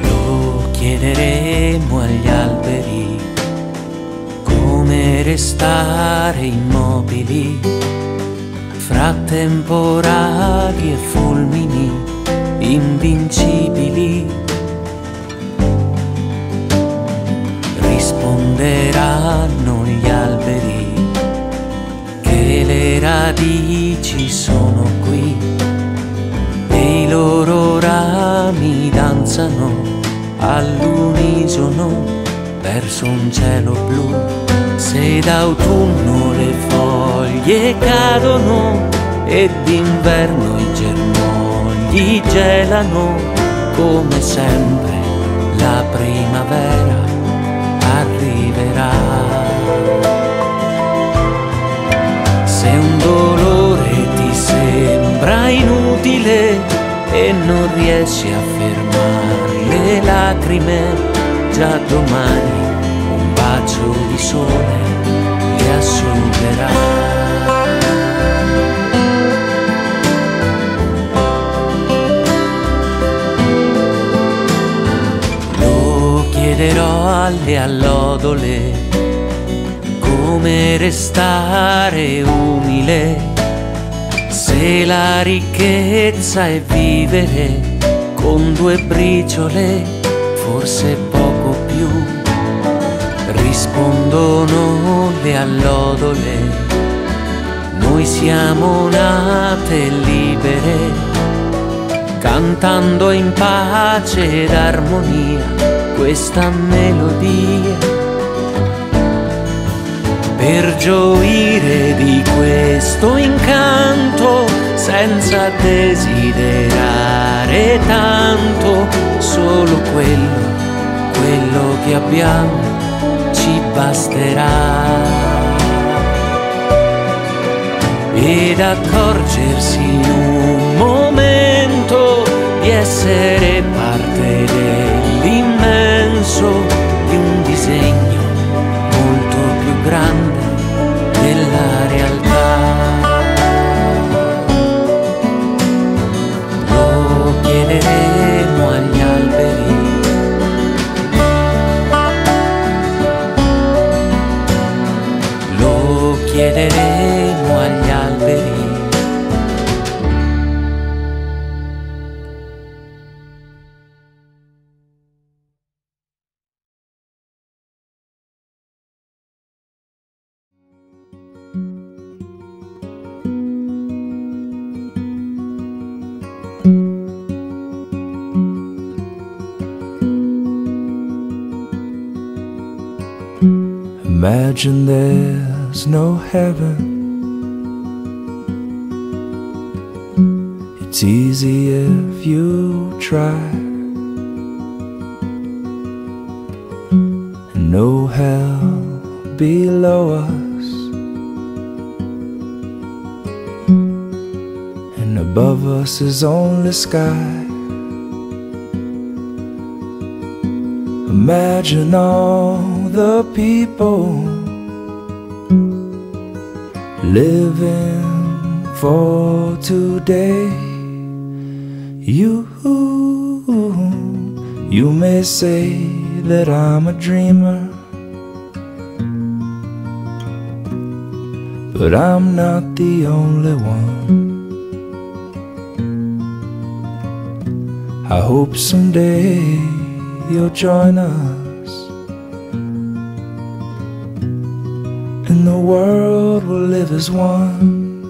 Lo chiederemo agli alberi come restare immobili fra temporali e fulmini invincibili. Rami danzano all'unisono verso un cielo blu. Se d'autunno le foglie cadono e d'inverno i germogli gelano, come sempre la primavera arriverà. Se un dolore ti sembra inutile e non riesci a fermare le lacrime, già domani un bacio di sole li. Lo chiederò alle allodole come restare umile se la ricchezza è vivere con due briciole, forse poco più, rispondono le allodole, noi siamo nate libere, cantando in pace ed armonia questa melodia. Per gioire di questo incanto senza desiderare tanto, solo quello, quello che abbiamo ci basterà. Ed accorgersi in un momento di essere parte dell'immenso Imagine there's no heaven. It's easy if you try. And no hell below us. And above us is only sky. Imagine all the people living for today. You, you may say that I'm a dreamer, but I'm not the only one. I hope someday you'll join us the world will live as one.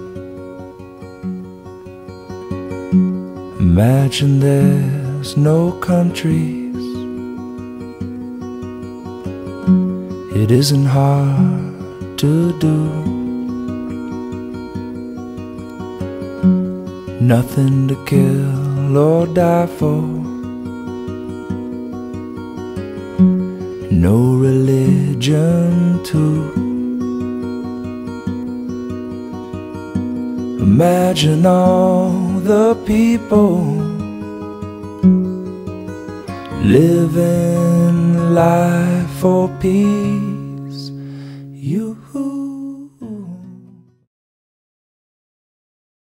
Imagine there's no countries. It isn't hard to do. Nothing to kill or die for. No religion too. Imagine all the people living life for peace. You.